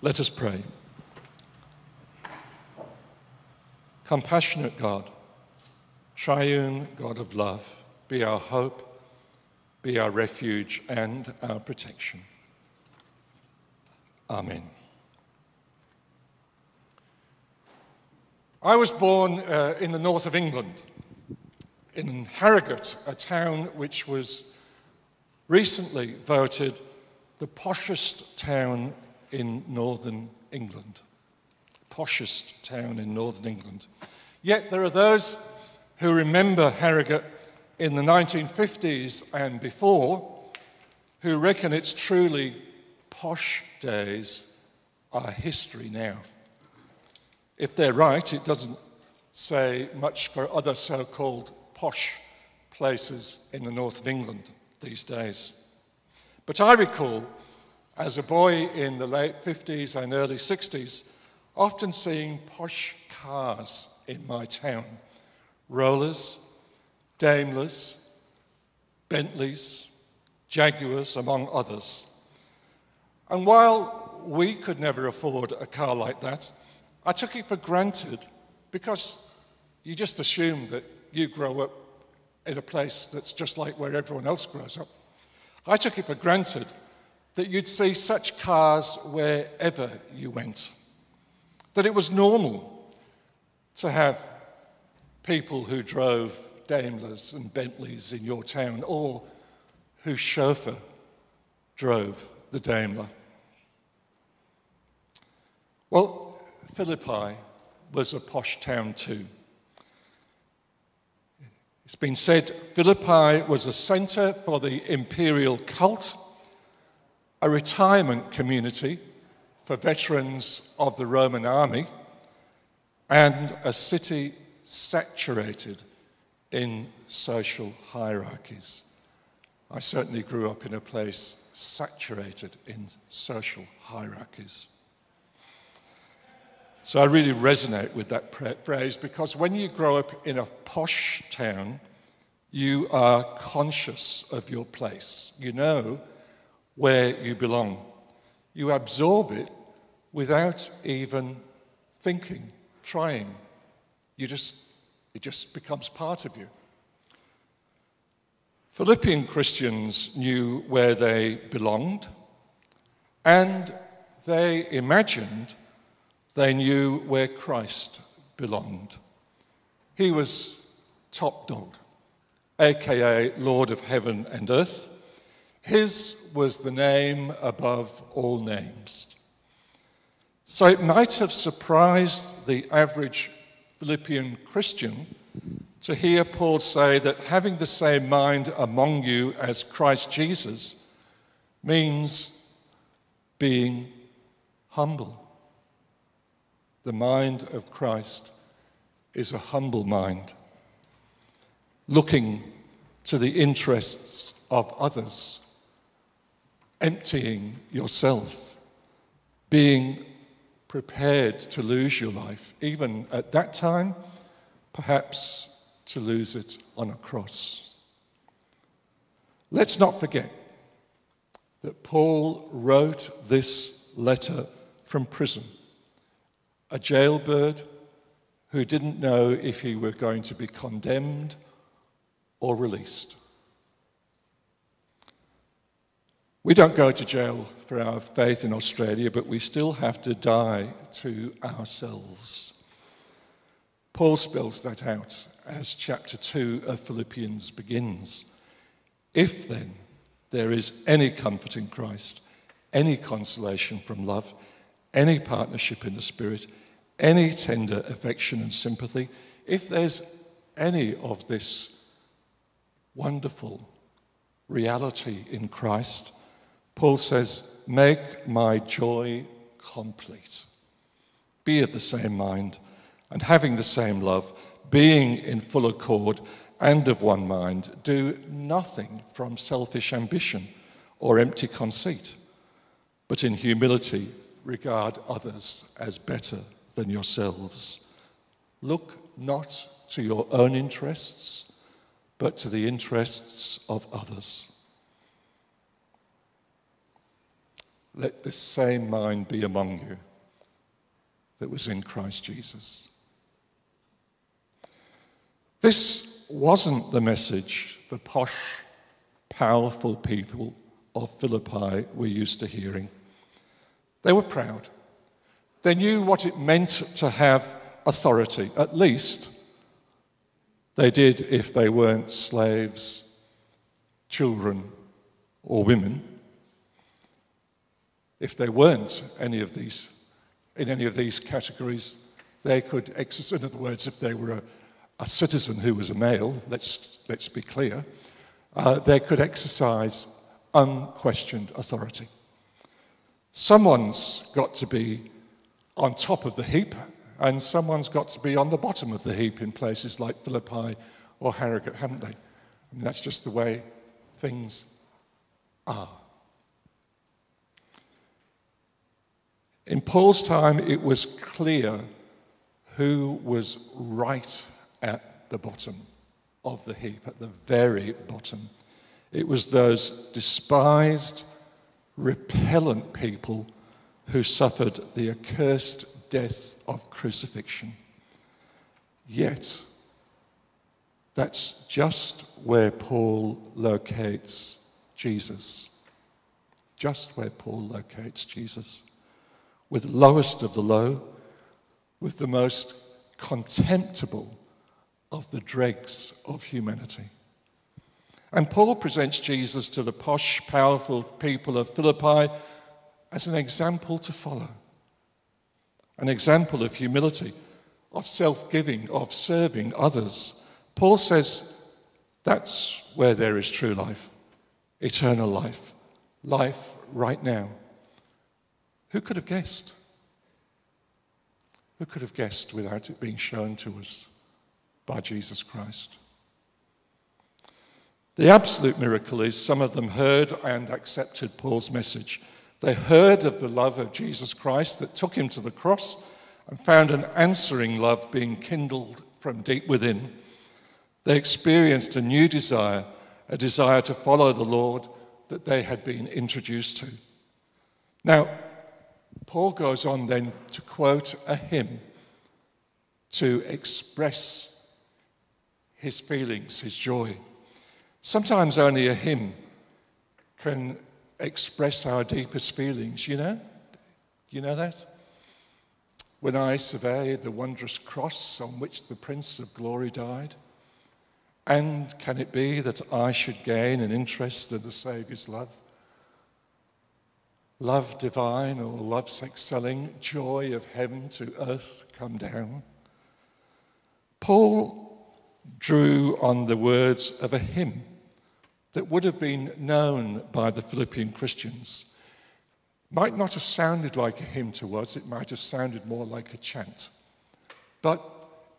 Let us pray. Compassionate God, triune God of love, be our hope, be our refuge and our protection. Amen. I was born uh, in the north of England, in Harrogate, a town which was recently voted the poshest town in northern England. Poshest town in northern England. Yet there are those who remember Harrogate in the 1950s and before who reckon its truly posh days are history now. If they're right, it doesn't say much for other so called posh places in the north of England these days. But I recall, as a boy in the late 50s and early 60s, often seeing posh cars in my town rollers, Daimlers, Bentleys, Jaguars, among others. And while we could never afford a car like that, I took it for granted because you just assume that you grow up in a place that's just like where everyone else grows up. I took it for granted that you'd see such cars wherever you went, that it was normal to have people who drove Daimlers and Bentleys in your town or whose chauffeur drove the Daimler. Well, Philippi was a posh town too. It's been said Philippi was a center for the imperial cult, a retirement community for veterans of the Roman army, and a city saturated in social hierarchies. I certainly grew up in a place saturated in social hierarchies. So I really resonate with that phrase because when you grow up in a posh town, you are conscious of your place. You know where you belong. You absorb it without even thinking, trying. You just, it just becomes part of you. Philippian Christians knew where they belonged and they imagined they knew where Christ belonged. He was top dog, aka Lord of heaven and earth. His was the name above all names. So it might have surprised the average Philippian Christian to hear Paul say that having the same mind among you as Christ Jesus means being humble. The mind of Christ is a humble mind, looking to the interests of others, emptying yourself, being prepared to lose your life, even at that time, perhaps to lose it on a cross. Let's not forget that Paul wrote this letter from prison a jailbird who didn't know if he were going to be condemned or released. We don't go to jail for our faith in Australia, but we still have to die to ourselves. Paul spells that out as chapter 2 of Philippians begins. If then there is any comfort in Christ, any consolation from love, any partnership in the Spirit, any tender affection and sympathy, if there's any of this wonderful reality in Christ, Paul says, Make my joy complete. Be of the same mind and having the same love, being in full accord and of one mind, do nothing from selfish ambition or empty conceit, but in humility regard others as better than yourselves. Look not to your own interests, but to the interests of others. Let this same mind be among you that was in Christ Jesus. This wasn't the message the posh, powerful people of Philippi were used to hearing. They were proud. They knew what it meant to have authority. At least they did if they weren't slaves, children, or women. If they weren't any of these, in any of these categories, they could exercise, in other words, if they were a, a citizen who was a male, let's, let's be clear, uh, they could exercise unquestioned authority. Someone's got to be on top of the heap, and someone's got to be on the bottom of the heap in places like Philippi or Harrogate, haven't they? I mean, that's just the way things are. In Paul's time, it was clear who was right at the bottom of the heap, at the very bottom. It was those despised, repellent people who suffered the accursed death of crucifixion. Yet, that's just where Paul locates Jesus. Just where Paul locates Jesus. With the lowest of the low, with the most contemptible of the dregs of humanity. And Paul presents Jesus to the posh, powerful people of Philippi as an example to follow, an example of humility, of self giving, of serving others. Paul says that's where there is true life, eternal life, life right now. Who could have guessed? Who could have guessed without it being shown to us by Jesus Christ? The absolute miracle is some of them heard and accepted Paul's message. They heard of the love of Jesus Christ that took him to the cross and found an answering love being kindled from deep within. They experienced a new desire, a desire to follow the Lord that they had been introduced to. Now, Paul goes on then to quote a hymn to express his feelings, his joy. Sometimes only a hymn can express our deepest feelings, you know? You know that? When I survey the wondrous cross on which the Prince of Glory died, and can it be that I should gain an interest in the Saviour's love? Love divine or love's excelling, joy of heaven to earth come down. Paul drew on the words of a hymn that would have been known by the Philippian Christians. Might not have sounded like a hymn to us, it might have sounded more like a chant. But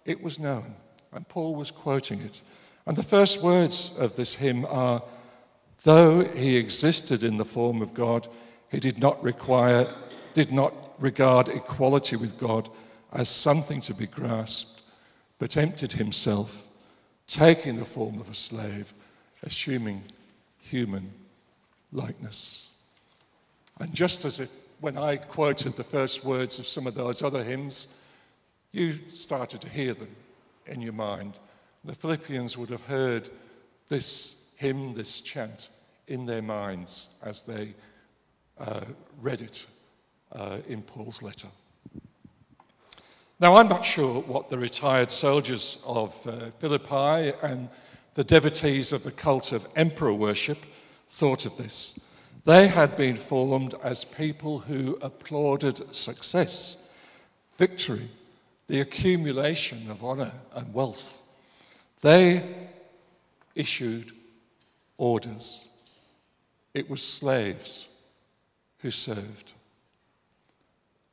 it was known, and Paul was quoting it. And the first words of this hymn are Though he existed in the form of God, he did not require, did not regard equality with God as something to be grasped, but emptied himself taking the form of a slave, assuming human likeness. And just as if when I quoted the first words of some of those other hymns, you started to hear them in your mind. The Philippians would have heard this hymn, this chant in their minds as they read it uh, in Paul's letter. Now, I'm not sure what the retired soldiers of uh, Philippi and the devotees of the cult of emperor worship thought of this. They had been formed as people who applauded success, victory, the accumulation of honor and wealth. They issued orders. It was slaves who served.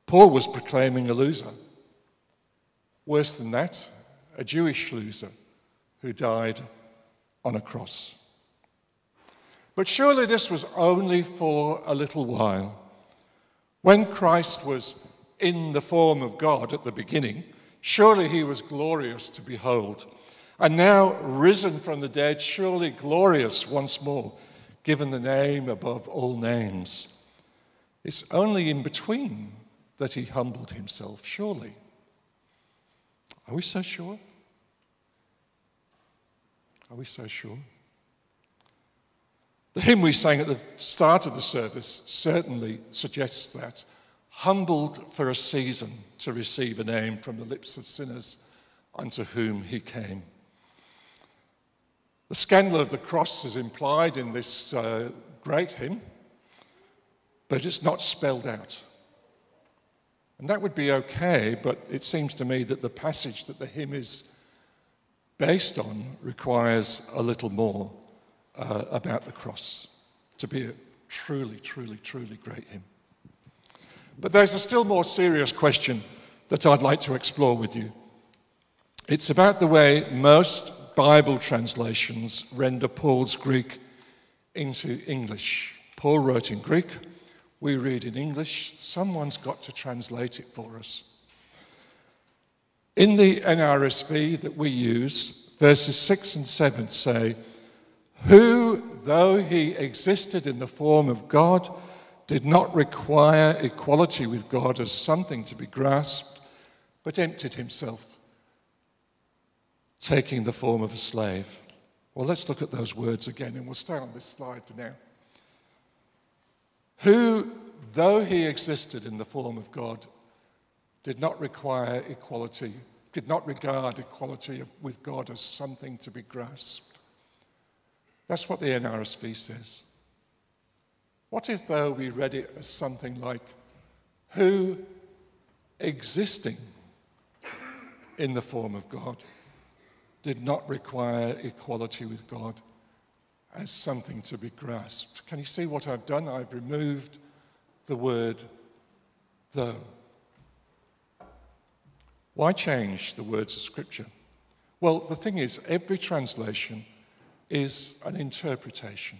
Paul was proclaiming a loser. Worse than that, a Jewish loser who died on a cross. But surely this was only for a little while. When Christ was in the form of God at the beginning, surely he was glorious to behold. And now, risen from the dead, surely glorious once more, given the name above all names. It's only in between that he humbled himself, surely. Are we so sure? Are we so sure? The hymn we sang at the start of the service certainly suggests that. Humbled for a season to receive a name from the lips of sinners unto whom he came. The scandal of the cross is implied in this uh, great hymn, but it's not spelled out. And that would be okay, but it seems to me that the passage that the hymn is based on requires a little more uh, about the cross to be a truly, truly, truly great hymn. But there's a still more serious question that I'd like to explore with you. It's about the way most Bible translations render Paul's Greek into English. Paul wrote in Greek, we read in English, someone's got to translate it for us. In the NRSV that we use, verses 6 and 7 say, Who, though he existed in the form of God, did not require equality with God as something to be grasped, but emptied himself, taking the form of a slave. Well, let's look at those words again, and we'll stay on this slide for now who, though he existed in the form of God, did not require equality, did not regard equality with God as something to be grasped. That's what the NRSV says. What if, though, we read it as something like, who, existing in the form of God, did not require equality with God as something to be grasped. Can you see what I've done? I've removed the word though. Why change the words of Scripture? Well, the thing is, every translation is an interpretation.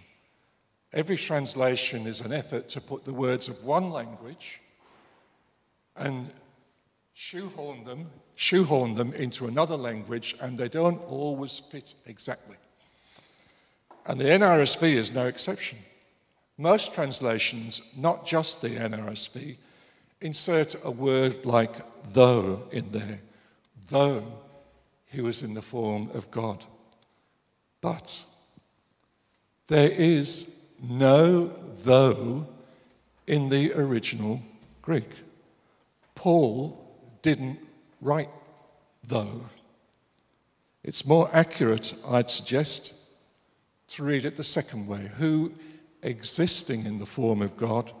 Every translation is an effort to put the words of one language and shoehorn them, shoehorn them into another language, and they don't always fit exactly. And the NRSV is no exception. Most translations, not just the NRSV, insert a word like though in there, though he was in the form of God. But there is no though in the original Greek. Paul didn't write though. It's more accurate, I'd suggest, to read it the second way who, existing in the form of God,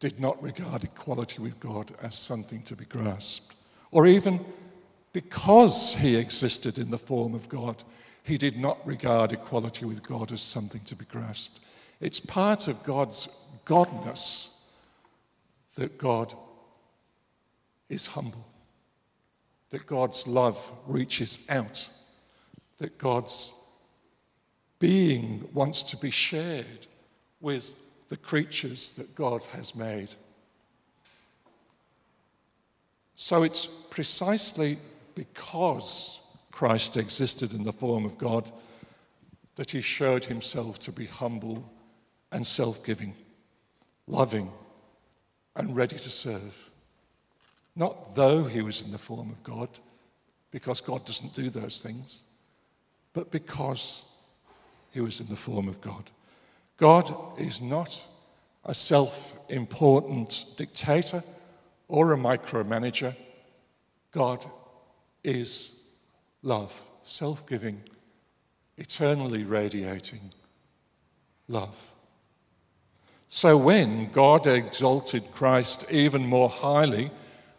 did not regard equality with God as something to be grasped. Or even because he existed in the form of God, he did not regard equality with God as something to be grasped. It's part of God's godness that God is humble, that God's love reaches out, that God's being wants to be shared with the creatures that God has made. So it's precisely because Christ existed in the form of God that he showed himself to be humble and self giving, loving and ready to serve. Not though he was in the form of God, because God doesn't do those things, but because he was in the form of God. God is not a self important dictator or a micromanager. God is love, self giving, eternally radiating love. So when God exalted Christ even more highly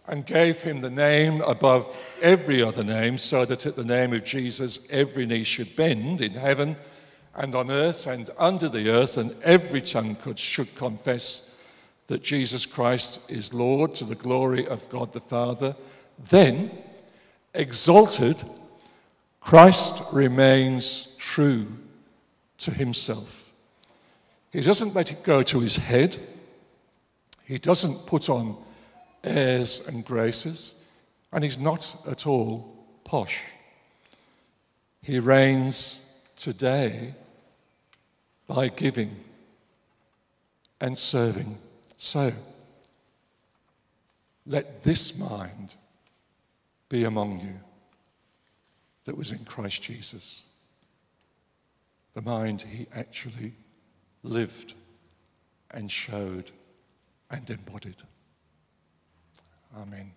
and gave him the name above every other name, so that at the name of Jesus every knee should bend in heaven and on earth and under the earth, and every tongue could, should confess that Jesus Christ is Lord to the glory of God the Father, then, exalted, Christ remains true to himself. He doesn't let it go to his head, he doesn't put on airs and graces, and he's not at all posh. He reigns today by giving and serving. So, let this mind be among you that was in Christ Jesus. The mind he actually lived and showed and embodied. Amen.